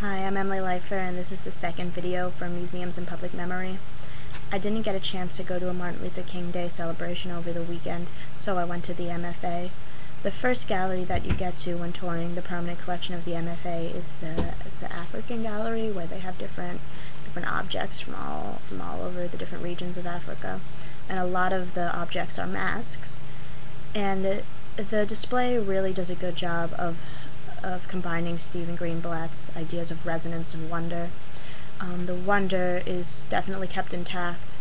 Hi, I'm Emily Leifer, and this is the second video for Museums and Public Memory. I didn't get a chance to go to a Martin Luther King Day celebration over the weekend, so I went to the MFA. The first gallery that you get to when touring the permanent collection of the MFA is the, the African Gallery, where they have different different objects from all from all over the different regions of Africa, and a lot of the objects are masks. And the display really does a good job of of combining Stephen Greenblatt's ideas of resonance and wonder. Um, the wonder is definitely kept intact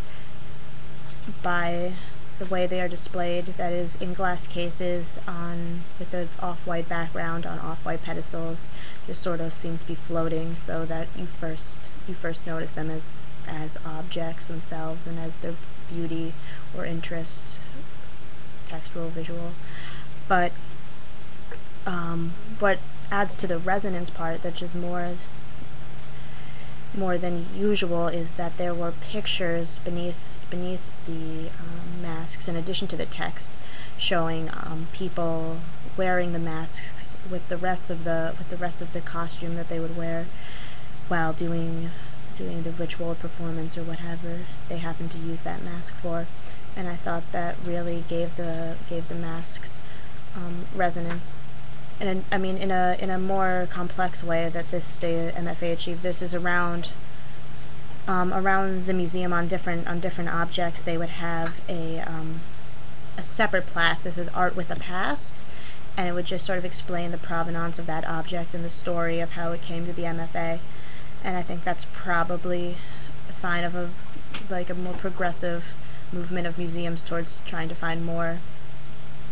by the way they are displayed, that is in glass cases on with an off-white background on off-white pedestals, just sort of seem to be floating so that you first you first notice them as as objects themselves and as their beauty or interest, textual, visual. But um, what adds to the resonance part, that's just more more than usual, is that there were pictures beneath beneath the um, masks, in addition to the text, showing um, people wearing the masks with the rest of the with the rest of the costume that they would wear while doing doing the ritual performance or whatever they happened to use that mask for. And I thought that really gave the gave the masks um, resonance in a, I mean, in a in a more complex way that this the MFA achieved this is around um, around the museum on different on different objects. They would have a um, a separate plaque. This is art with a past, and it would just sort of explain the provenance of that object and the story of how it came to the MFA. And I think that's probably a sign of a like a more progressive movement of museums towards trying to find more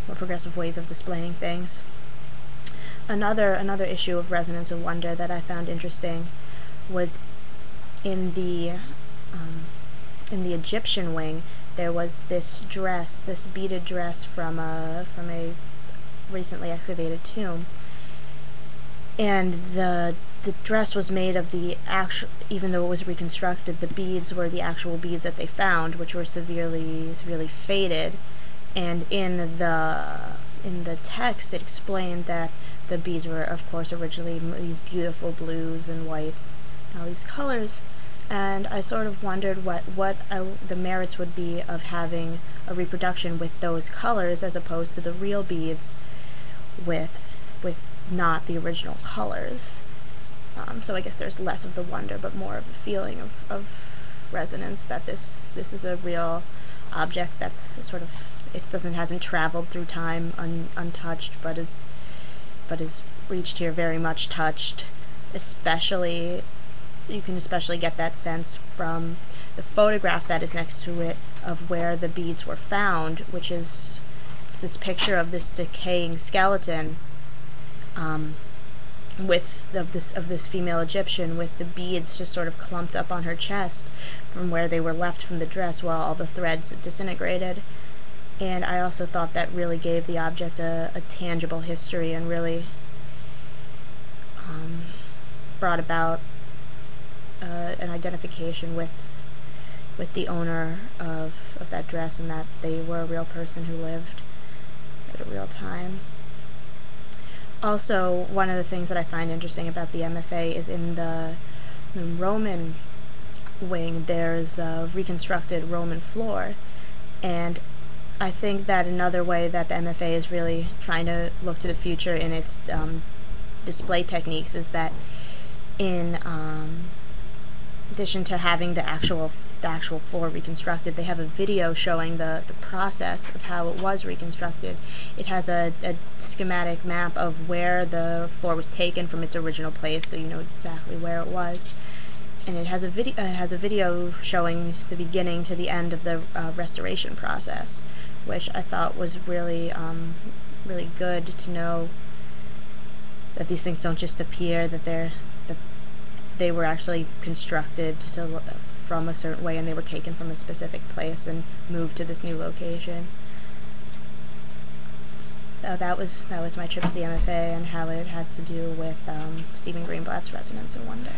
more progressive ways of displaying things another another issue of resonance and wonder that I found interesting was in the um, in the Egyptian wing there was this dress, this beaded dress from a from a recently excavated tomb, and the the dress was made of the actual even though it was reconstructed the beads were the actual beads that they found which were severely severely faded. And in the in the text it explained that the beads were, of course, originally these beautiful blues and whites, and all these colors. And I sort of wondered what what I, the merits would be of having a reproduction with those colors as opposed to the real beads with with not the original colors. Um, so I guess there's less of the wonder, but more of a feeling of, of resonance that this this is a real object that's sort of it doesn't hasn't traveled through time un, untouched, but is but is reached here very much touched, especially, you can especially get that sense from the photograph that is next to it of where the beads were found, which is this picture of this decaying skeleton um, with of this of this female Egyptian with the beads just sort of clumped up on her chest from where they were left from the dress while all the threads disintegrated and I also thought that really gave the object a, a tangible history and really um, brought about uh, an identification with with the owner of, of that dress and that they were a real person who lived at a real time. Also, one of the things that I find interesting about the MFA is in the, the Roman wing, there's a reconstructed Roman floor, and I think that another way that the MFA is really trying to look to the future in its um, display techniques is that in um, addition to having the actual the actual floor reconstructed, they have a video showing the, the process of how it was reconstructed. It has a, a schematic map of where the floor was taken from its original place, so you know exactly where it was. And it has a video. Uh, it has a video showing the beginning to the end of the uh, restoration process which I thought was really, um, really good to know that these things don't just appear, that they're, that they were actually constructed to, from a certain way and they were taken from a specific place and moved to this new location. So that was that was my trip to the MFA and how it has to do with um, Stephen Greenblatt's Resonance and Wonder.